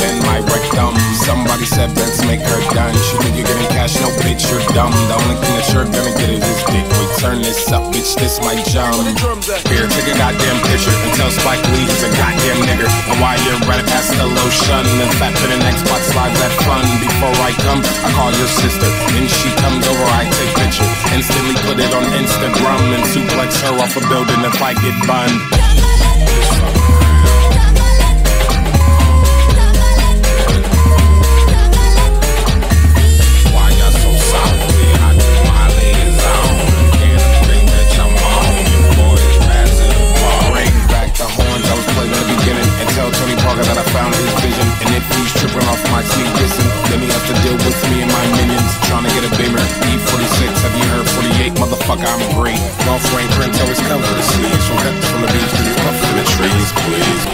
then my rectum. Somebody said, Vince, make her done. She think you're getting cash, no bitch, you're dumb. The only thing that you're gonna get is his dick. Wait, turn this up, bitch, this my jump. Here, take a goddamn picture and tell Spike Lee he's a goddamn nigger. And why you're right past the lotion. In fact, for the next Xbox Live, that fun. Before I come, I call your sister. Then she comes over, I take picture. Instantly put it on Instagram and suplex her off a building if I get bunned. Motherfucker, I'm great. Golf rank print always cover the sleeves. From cuts from the beach to these puffs in the trees, please.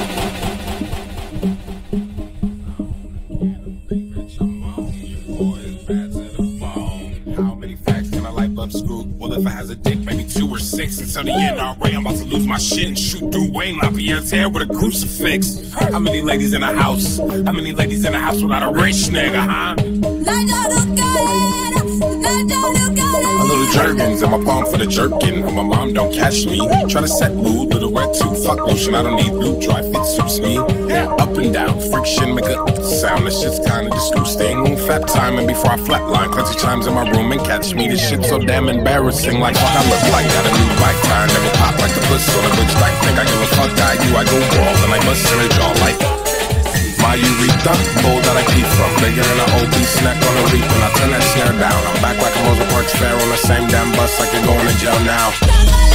How many facts can a light bulb screw? Well, if it has a dick, maybe two or six. Until the NRA, I'm about to lose my shit and shoot through Wayne LaPierre's hair with a crucifix. How many ladies in the house? How many ladies in the house without a rich nigga, huh? A jerkins in my palm for the jerkin. But my mom don't catch me. Try to set mood, little red too. Fuck lotion, I don't need blue dry fit suits me. Up and down, friction, make a sound. This shit's kinda disgusting. Fat timing before I flatline. Plenty times in my room and catch me. This shit's so damn embarrassing. Like fuck, I look like got Bigger than an OB snack on a reap When I turn that snare down. I'm back like a Rosa Parks fair On the same damn bus like you're going to jail now